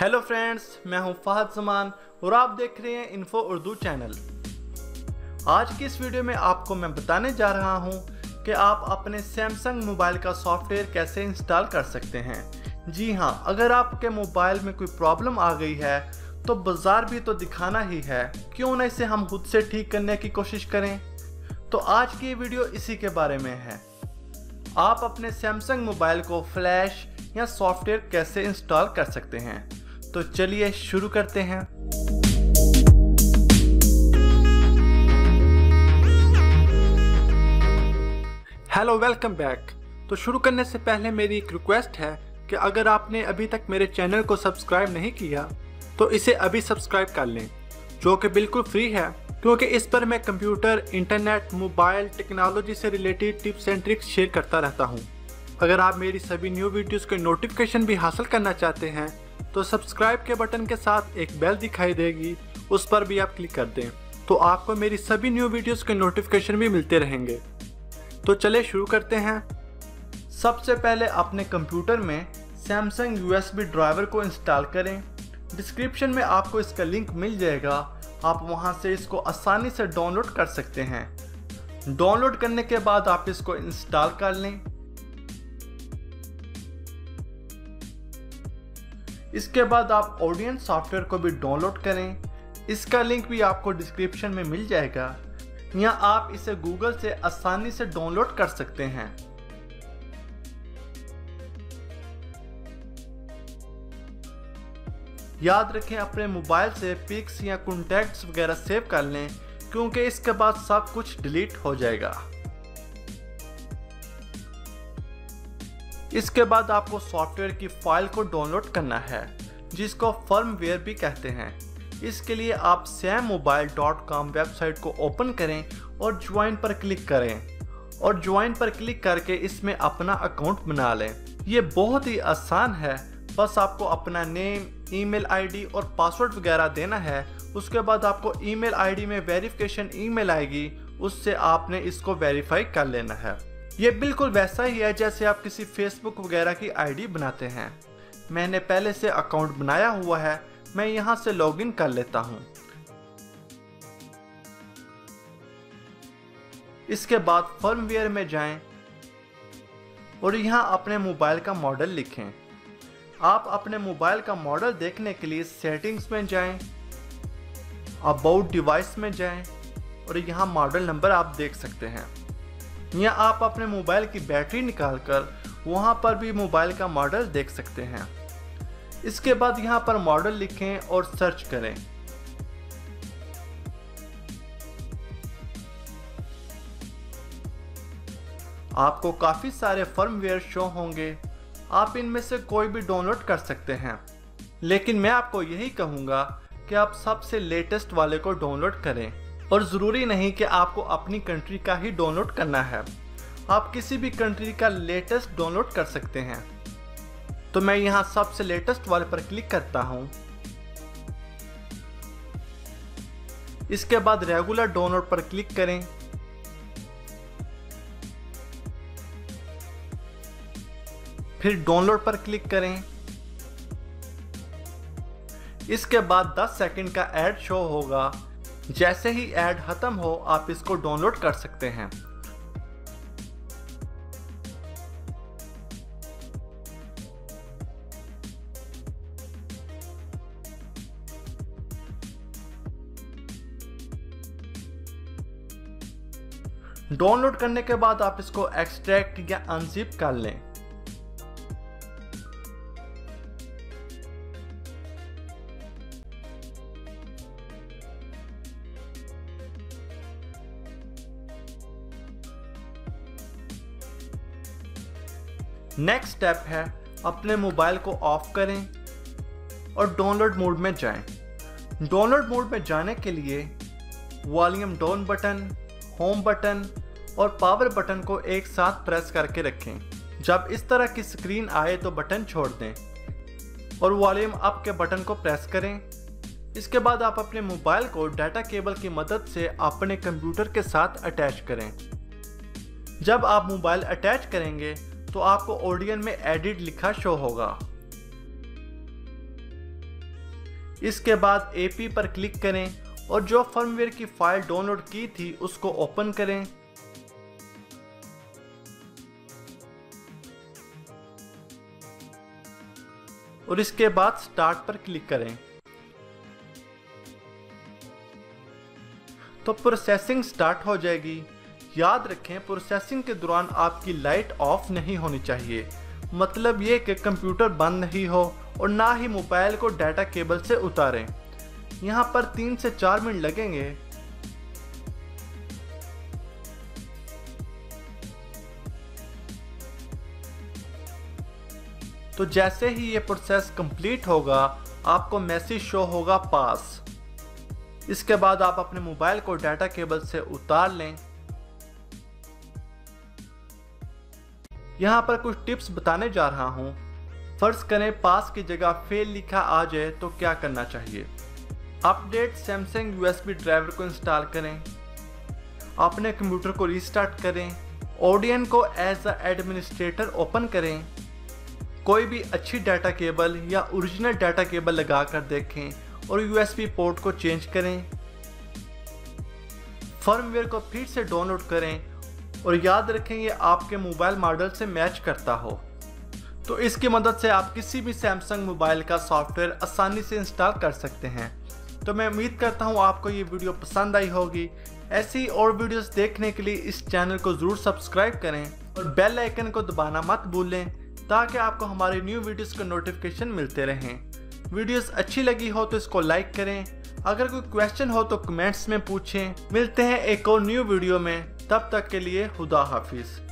Hello friends मैं हूँ फहद जमान और आप देख रहे हैं इन्फो उर्दू चैनल आज की इस वीडियो में आपको मैं बताने जा रहा हूँ कि आप अपने सैमसंग मोबाइल का सॉफ्टवेयर कैसे इंस्टॉल कर सकते हैं। जी हाँ, अगर आपके मोबाइल में कोई प्रॉब्लम आ गई है तो बाज़ार भी तो दिखाना ही है। क्यों ना इसे हम खुद से ठीक करने की कोशिश करें? तो आज की वीडियो इसी के बारे में है। आप अपने सैमसंग मोबाइल को फ्लैश या सॉफ्टवेयर कैसे इंस्टॉल कर सकते हैं? तो चलिए शुरू करते हैं। हेलो वेलकम बैक तो शुरू करने से पहले मेरी एक रिक्वेस्ट है कि अगर आपने अभी तक मेरे चैनल को सब्सक्राइब नहीं किया तो इसे अभी सब्सक्राइब कर लें, जो कि बिल्कुल फ्री है, क्योंकि इस पर मैं कंप्यूटर इंटरनेट मोबाइल टेक्नोलॉजी से related tips and tricks share करता रहता हूँ। अगर आप मेरी सभी न्यू वीडियोस के नोटिफिकेशन भी हासिल करना चाहते हैं तो सब्सक्राइब के बटन के साथ एक बेल दिखाई देगी, उस पर भी आप क्लिक कर दें तो आपको मेरी सभी न्यू वीडियोस के नोटिफिकेशन भी मिलते रहेंगे। तो चले शुरू करते हैं। सबसे पहले अपने कंप्यूटर में सैमसंग यूएसबी ड्राइवर को इंस्टॉल करें। डिस्क्रिप्शन में आपको इसका लिंक मिल जाएगा। आप वहाँ से इसको आसानी से डाउनलोड कर सकते हैं। डाउनलोड करने के बाद आप इसको इंस्टॉल कर लें। इसके बाद आप ऑडियंस सॉफ्टवेयर को भी डाउनलोड करें। इसका लिंक भी आपको डिस्क्रिप्शन में मिल जाएगा। या आप इसे गूगल से आसानी से डाउनलोड कर सकते हैं। याद रखें, अपने मोबाइल से पिक्स या कॉन्टैक्ट्स वगैरह सेव कर लें, क्योंकि इसके बाद सब कुछ डिलीट हो जाएगा। इसके बाद आपको सॉफ्टवेयर की फ़ाइल को डाउनलोड करना है, जिसको फर्मवेयर भी कहते हैं। इसके लिए आप Sam mobile dot com website को ओपन करें और ज्वाइन पर क्लिक करें। और ज्वाइन पर क्लिक करके इसमें अपना अकाउंट बना लें। ये बहुत ही आसान है। बस आपको अपना नेम ईमेल आईडी और पासवर्ड वगैरह देना है। उसके बाद आपको ईमेल आईडी में वेरिफिकेशन ईमेल आएगी। उससे आपने इसको वेरीफाई कर लेना है। ये बिल्कुल वैसा ही है जैसे आप किसी फेसबुक वगैरह की आईडी बनाते हैं। मैंने पहले से अकाउंट बनाया हुआ है मैं यहाँ से लॉगिन कर लेता हूँ। इसके बाद फर्मवेयर में जाएँ और यहाँ अपने मोबाइल का मॉडल लिखें। आप अपने मोबाइल का मॉडल देखने के लिए सेटिंग्स में जाएँ, अबाउट डिवाइस में जाएँ और यहाँ मॉडल नंबर आप देख सकते हैं। या आप अपने मोबाइल की बैटरी निकाल कर वहाँ पर भी मोबाइल का मॉडल देख सकते हैं। इसके बाद यहाँ पर मॉडल लिखें और सर्च करें। आपको काफ़ी सारे फर्मवेयर शो होंगे। आप इनमें से कोई भी डाउनलोड कर सकते हैं। लेकिन मैं आपको यही कहूँगा कि आप सबसे लेटेस्ट वाले को डाउनलोड करें। और ज़रूरी नहीं कि आपको अपनी कंट्री का ही डाउनलोड करना है। आप किसी भी कंट्री का लेटेस्ट डाउनलोड कर सकते हैं। तो मैं यहाँ सबसे लेटेस्ट वाले पर क्लिक करता हूँ। इसके बाद रेगुलर डाउनलोड पर क्लिक करें। फिर डाउनलोड पर क्लिक करें। इसके बाद 10 सेकंड का ऐड शो होगा। जैसे ही ऐड खत्म हो, आप इसको डाउनलोड कर सकते हैं। डाउनलोड करने के बाद आप इसको एक्सट्रैक्ट या अनजिप कर लें। नेक्स्ट स्टेप है, अपने मोबाइल को ऑफ़ करें और डाउनलोड मोड में जाएँ। डाउनलोड मोड में जाने के लिए volume down button home button और पावर बटन को एक साथ प्रेस करके रखें। जब इस तरह की स्क्रीन आए तो बटन छोड़ दें और वॉल्यूम अप के बटन को प्रेस करें। इसके बाद आप अपने मोबाइल को डाटा केबल की मदद से अपने कंप्यूटर के साथ अटैच करें। जब आप मोबाइल अटैच करेंगे तो आपको ऑडियन में एडिट लिखा शो होगा। इसके बाद एपी पर क्लिक करें और जो फर्मवेयर की फ़ाइल डाउनलोड की थी, उसको ओपन करें। और इसके बाद स्टार्ट पर क्लिक करें। तो प्रोसेसिंग स्टार्ट हो जाएगी। याद रखें प्रोसेसिंग के दौरान आपकी लाइट ऑफ़ नहीं होनी चाहिए। मतलब ये कि कंप्यूटर बंद नहीं हो और ना ही मोबाइल को डाटा केबल से उतारें। यहाँ पर तीन से चार मिनट लगेंगे। तो जैसे ही ये प्रोसेस कंप्लीट होगा, आपको मैसेज शो होगा पास इसके बाद आप अपने मोबाइल को डाटा केबल से उतार लें। यहाँ पर कुछ टिप्स बताने जा रहा हूँ। फ़र्ज़ करें पास की जगह फेल लिखा आ जाए तो क्या करना चाहिए? अपडेट सैमसंग यूएसबी ड्राइवर को इंस्टॉल करें। अपने कंप्यूटर को रीस्टार्ट करें। ओडियन को एज अ एडमिनिस्ट्रेटर ओपन करें। कोई भी अच्छी डाटा केबल या ओरिजिनल डाटा केबल लगा कर देखें और यूएसबी पोर्ट को चेंज करें। फर्मवेयर को फिर से डाउनलोड करें। और याद रखें, ये आपके मोबाइल मॉडल से मैच करता हो। तो इसकी मदद से आप किसी भी सैमसंग मोबाइल का सॉफ्टवेयर आसानी से इंस्टॉल कर सकते हैं। तो मैं उम्मीद करता हूँ आपको ये वीडियो पसंद आई होगी। ऐसी और वीडियोस देखने के लिए इस चैनल को ज़रूर सब्सक्राइब करें और बेल आइकन को दबाना मत भूलें, ताकि आपको हमारी न्यू वीडियोस का नोटिफिकेशन मिलते रहें। वीडियोस अच्छी लगी हो तो इसको लाइक करें। अगर कोई क्वेश्चन हो तो कमेंट्स में पूछें। मिलते हैं एक और न्यू वीडियो में। तब तक के लिए खुदा हाफिज़।